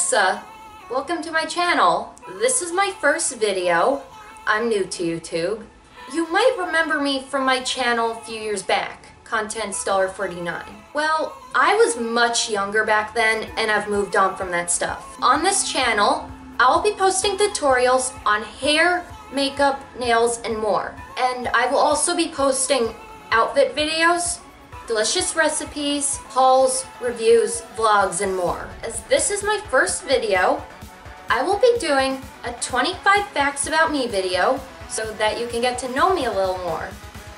Alexa. Welcome to my channel. This is my first video. I'm new to YouTube. You might remember me from my channel a few years back, Content Star 49. Well, I was much younger back then and I've moved on from that stuff. On this channel, I'll be posting tutorials on hair, makeup, nails, and more. And I will also be posting outfit videos, delicious recipes, hauls, reviews, vlogs, and more. As this is my first video, I will be doing a 25 facts about me video so that you can get to know me a little more.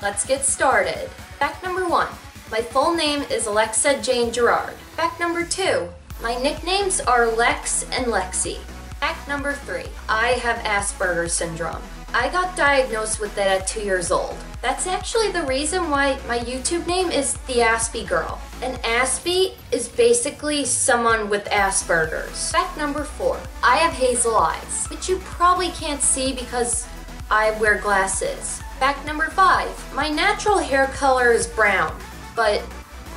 Let's get started. Fact number one, my full name is Alexa Jane Girard. Fact number two, my nicknames are Lex and Lexi. Fact number three, I have Asperger's syndrome. I got diagnosed with that at two years old. That's actually the reason why my YouTube name is The Aspie Girl. An Aspie is basically someone with Asperger's. Fact number four, I have hazel eyes, which you probably can't see because I wear glasses. Fact number five, my natural hair color is brown, but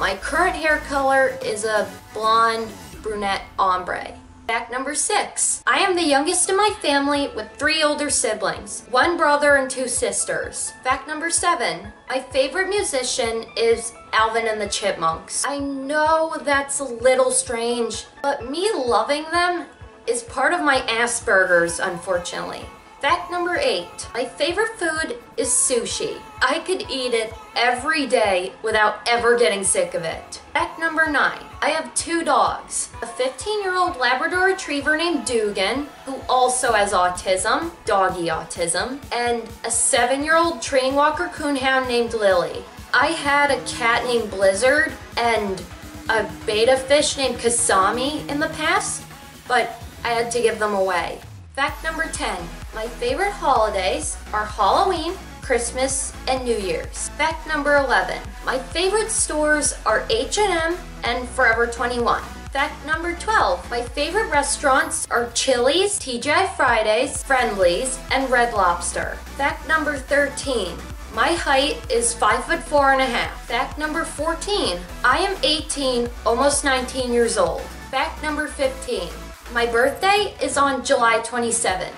my current hair color is a blonde brunette ombre. Fact number six. I am the youngest in my family with three older siblings, one brother and two sisters. Fact number seven. My favorite musician is Alvin and the Chipmunks. I know that's a little strange, but me loving them is part of my Asperger's, unfortunately. Fact number eight. My favorite food is sushi. I could eat it every day without ever getting sick of it. Fact number nine. I have two dogs. A 15 year old Labrador Retriever named Dugan, who also has autism, doggy autism, and a seven year old Treeing Walker Coonhound named Lily. I had a cat named Blizzard and a betta fish named Kasami in the past, but I had to give them away. Fact number 10. My favorite holidays are Halloween, Christmas, and New Year's. Fact number 11. My favorite stores are H&M and Forever 21. Fact number 12. My favorite restaurants are Chili's, TGI Fridays, Friendly's, and Red Lobster. Fact number 13. My height is 5 foot 4 and a half. Fact number 14. I am 18, almost 19 years old. Fact number 15. My birthday is on July 27th.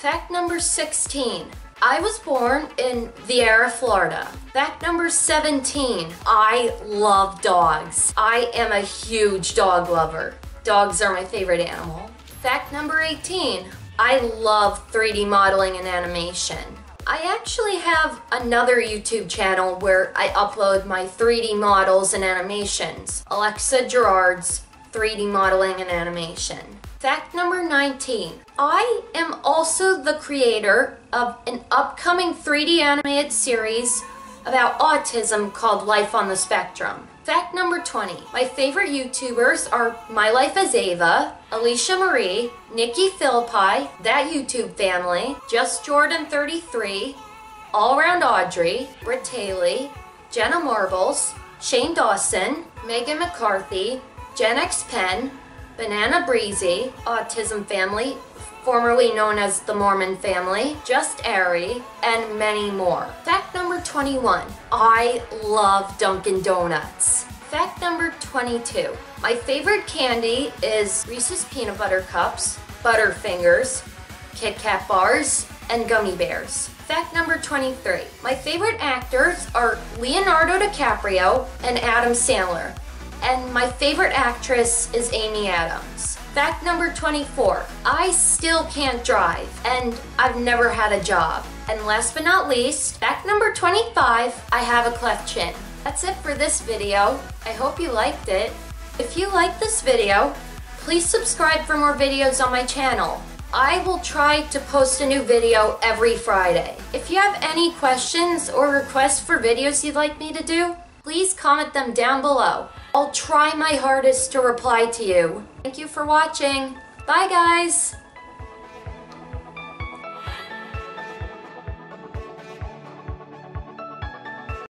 Fact number 16. I was born in Viera, Florida. Fact number 17. I love dogs. I am a huge dog lover. Dogs are my favorite animal. Fact number 18. I love 3D modeling and animation. I actually have another YouTube channel where I upload my 3D models and animations. Alexa Girard's 3D modeling and animation. Fact number 19. I am also the creator of an upcoming 3D animated series about autism called Life on the Spectrum. Fact number 20. My favorite YouTubers are My Life as Ava, Alicia Marie, Nikki Philippi, That YouTube Family, Just Jordan 33, All Around Audrey, Britt Taylor, Jenna Marbles, Shane Dawson, Megan McCarthy, JennXPenn, Banana Breezy, Autism Family, formerly known as the Mormon Family, Just Airy, and many more. Fact number 21, I love Dunkin' Donuts. Fact number 22, my favorite candy is Reese's Peanut Butter Cups, Butterfingers, Kit Kat bars, and gummy bears. Fact number 23, my favorite actors are Leonardo DiCaprio and Adam Sandler and my favorite actress is Amy Adams. Fact number 24, I still can't drive, and I've never had a job. And last but not least, fact number 25, I have a cleft chin. That's it for this video. I hope you liked it. If you like this video, please subscribe for more videos on my channel. I will try to post a new video every Friday. If you have any questions or requests for videos you'd like me to do, please comment them down below. I'll try my hardest to reply to you. Thank you for watching. Bye guys!